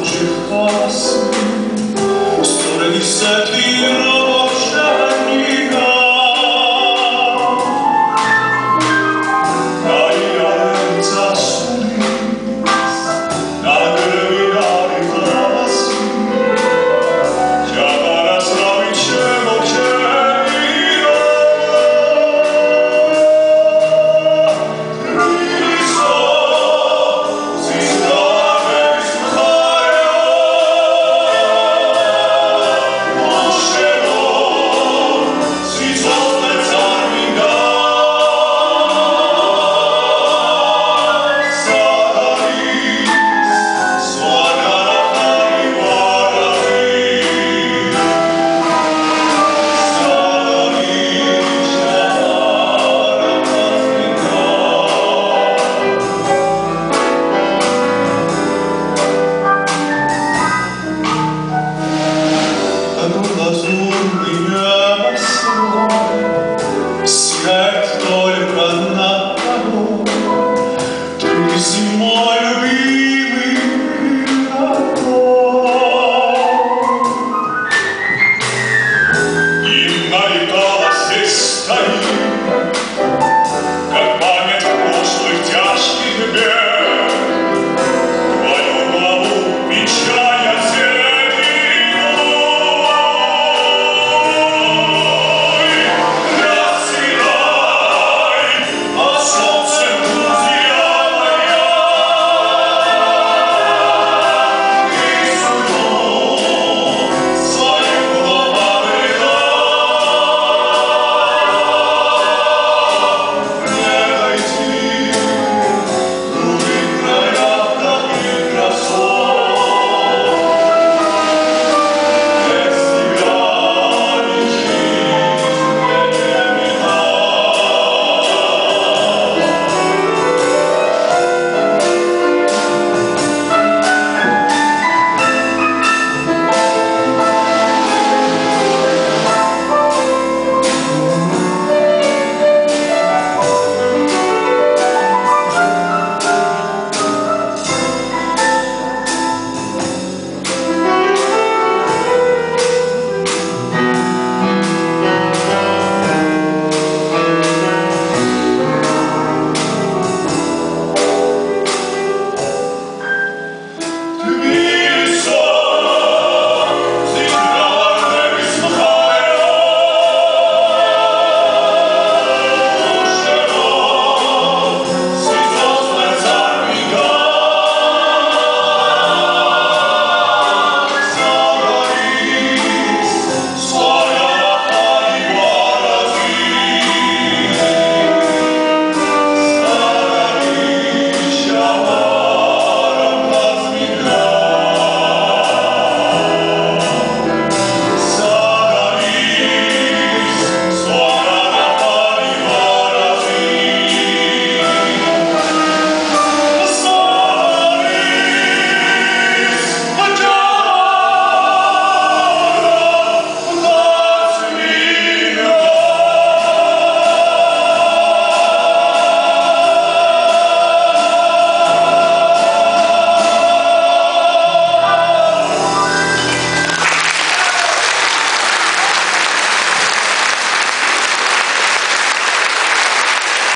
luce passa, sono di sette ore.